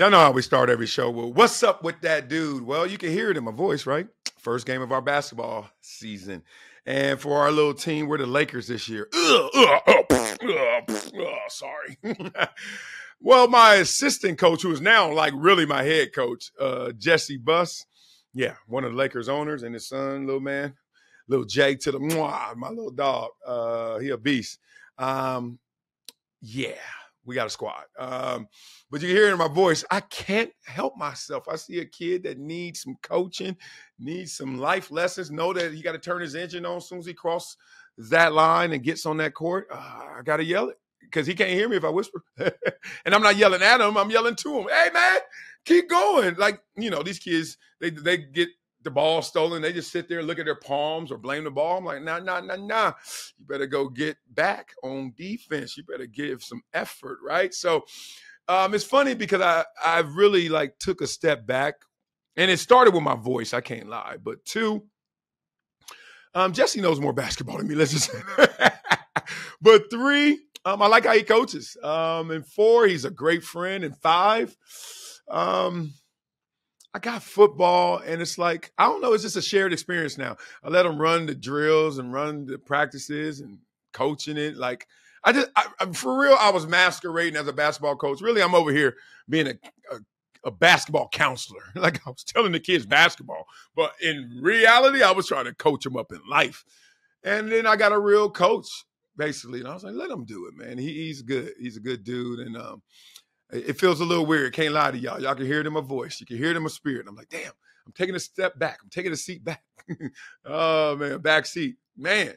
Y'all know how we start every show. Well, what's up with that dude? Well, you can hear it in my voice, right? First game of our basketball season. And for our little team, we're the Lakers this year. Ugh, ugh, ugh, sorry. well, my assistant coach, who is now like really my head coach, uh, Jesse Buss, yeah, one of the Lakers owners, and his son, little man, little Jake to the mwah, my little dog. Uh, he a beast. Um, yeah, we got a squad. Um, but you hear in my voice. I can't help myself. I see a kid that needs some coaching, needs some life lessons. Know that he got to turn his engine on as soon as he crosses that line and gets on that court. Uh, I got to yell it because he can't hear me if I whisper. and I'm not yelling at him. I'm yelling to him. Hey man, keep going. Like you know, these kids they they get the ball stolen, they just sit there look at their palms or blame the ball. I'm like, nah, nah, nah, nah. You better go get back on defense. You better give some effort, right? So um, it's funny because I I really like took a step back, and it started with my voice. I can't lie, but two, um, Jesse knows more basketball than me. Let's just. but three, um, I like how he coaches. Um, and four, he's a great friend. And five, um, I got football, and it's like I don't know. It's just a shared experience now. I let them run the drills and run the practices and coaching it. Like I just I, for real, I was masquerading as a basketball coach. Really, I'm over here being a, a, a basketball counselor. Like I was telling the kids basketball, but in reality, I was trying to coach them up in life. And then I got a real coach basically, and I was like, let him do it, man. He, he's good. He's a good dude, and um, it feels a little weird. Can't lie to y'all. Y'all can hear it in my voice. You can hear it in my spirit. I'm like, damn, I'm taking a step back. I'm taking a seat back. oh man, back seat, man.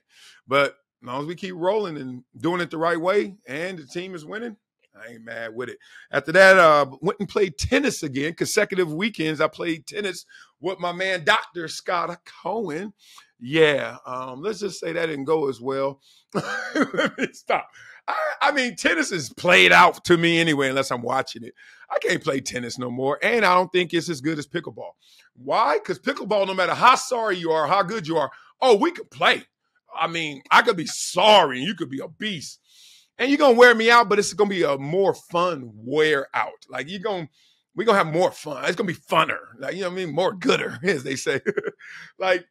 But as long as we keep rolling and doing it the right way, and the team is winning, I ain't mad with it. After that, uh, went and played tennis again. Consecutive weekends, I played tennis with my man, Dr. Scott Cohen. Yeah, um, let's just say that didn't go as well. Let me stop. I, I, mean, tennis is played out to me anyway, unless I'm watching it. I can't play tennis no more, and I don't think it's as good as pickleball. Why? Because pickleball, no matter how sorry you are, how good you are, oh, we could play. I mean, I could be sorry, and you could be a beast, and you're gonna wear me out, but it's gonna be a more fun wear out. Like you're gonna we're gonna have more fun. It's gonna be funner. Like, you know what I mean? More gooder, as they say. like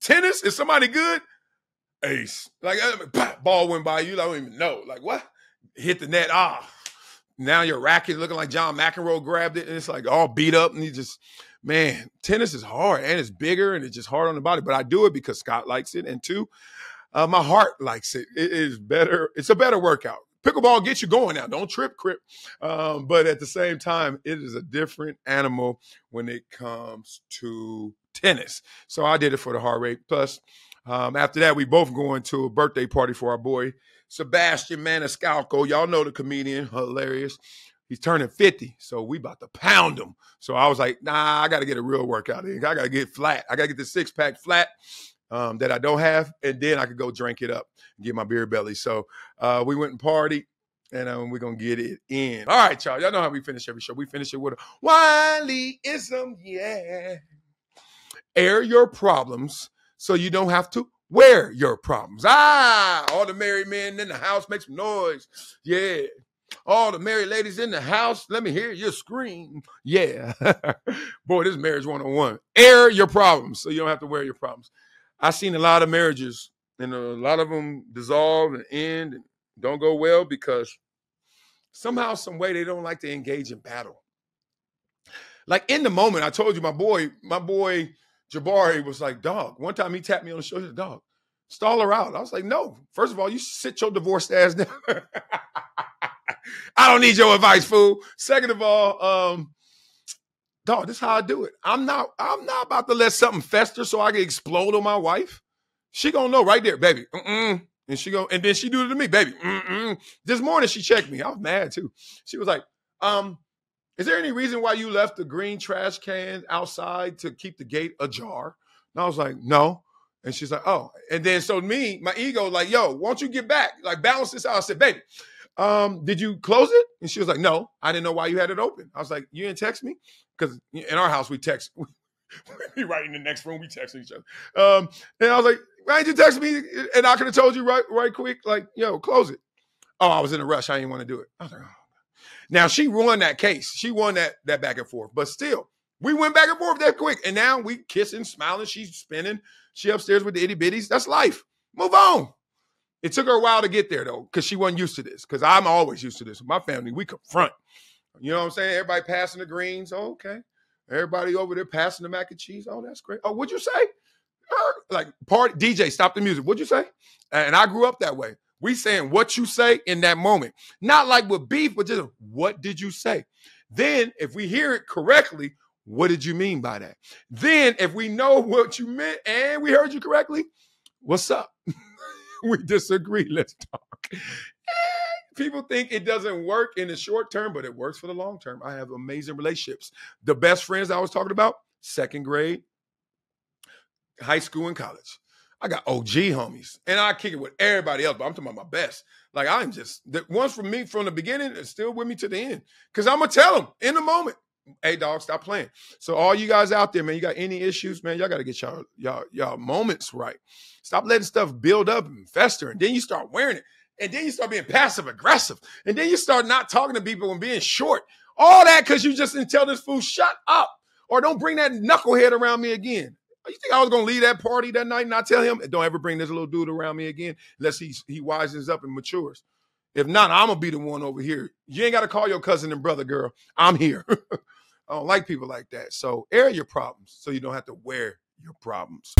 tennis, is somebody good, ace. Like uh, ball went by you, I don't even know. Like what? Hit the net. Ah, now your racket looking like John McEnroe grabbed it, and it's like all beat up, and you just man, tennis is hard and it's bigger and it's just hard on the body. But I do it because Scott likes it, and two, uh, my heart likes it. It is better. It's a better workout. Pickleball gets you going now. Don't trip, crip. Um, but at the same time, it is a different animal when it comes to tennis. So I did it for the heart rate. Plus, um, after that, we both going to a birthday party for our boy Sebastian Maniscalco. Y'all know the comedian, hilarious. He's turning 50, so we about to pound him. So I was like, nah, I got to get a real workout in. I got to get flat. I got to get the six pack flat um, that I don't have, and then I could go drink it up and get my beer belly. So uh, we went and party, and um, we're gonna get it in. All right, y'all. Y'all know how we finish every show. We finish it with a Wileyism, yeah. Air your problems so you don't have to wear your problems. Ah, all the married men in the house make some noise. Yeah. All the married ladies in the house, let me hear you scream. Yeah. Boy, this marriage 101. Air your problems so you don't have to wear your problems. I've seen a lot of marriages and a lot of them dissolve and end and don't go well because somehow, some way they don't like to engage in battle. Like in the moment, I told you my boy, my boy Jabari was like, dog. One time he tapped me on the shoulder, dog, stall her out. I was like, no. First of all, you sit your divorced ass down. I don't need your advice, fool. Second of all, um, dog, this is how I do it. I'm not, I'm not about to let something fester so I can explode on my wife. She gonna know right there, baby. Mm-mm. And she go, and then she do it to me, baby. Mm-mm. This morning she checked me. I was mad too. She was like, um, is there any reason why you left the green trash can outside to keep the gate ajar? And I was like, no. And she's like, oh. And then so me, my ego, like, yo, won't you get back? Like, balance this out. I said, baby, um, did you close it? And she was like, no, I didn't know why you had it open. I was like, you didn't text me? Because in our house, we text. we right in the next room, we text each other. Um, and I was like, why didn't you text me? And I could have told you right, right quick, like, yo, close it. Oh, I was in a rush. I didn't want to do it. I was like, oh. Now she won that case. She won that that back and forth. But still, we went back and forth that quick. And now we kissing, smiling. She's spinning. She upstairs with the itty bitties. That's life. Move on. It took her a while to get there though, because she wasn't used to this. Because I'm always used to this. My family, we confront. You know what I'm saying? Everybody passing the greens. Oh, okay. Everybody over there passing the mac and cheese. Oh, that's great. Oh, what'd you say? Like party DJ, stop the music. What'd you say? And I grew up that way. We saying what you say in that moment. Not like with beef, but just what did you say? Then, if we hear it correctly, what did you mean by that? Then, if we know what you meant and we heard you correctly, what's up? we disagree. Let's talk. People think it doesn't work in the short term, but it works for the long term. I have amazing relationships. The best friends I was talking about, second grade, high school, and college. I got OG homies, and I kick it with everybody else, but I'm talking about my best. Like I'm just the ones from me from the beginning is still with me to the end. Cause I'm gonna tell them in the moment, hey dog, stop playing. So all you guys out there, man, you got any issues, man, y'all gotta get y'all y'all y'all moments right. Stop letting stuff build up and fester, and then you start wearing it, and then you start being passive aggressive, and then you start not talking to people and being short. All that because you just didn't tell this fool shut up or don't bring that knucklehead around me again. You think I was gonna leave that party that night and not tell him, don't ever bring this little dude around me again unless he he wisens up and matures. If not, I'm gonna be the one over here. You ain't gotta call your cousin and brother, girl. I'm here. I don't like people like that. So air your problems so you don't have to wear your problems.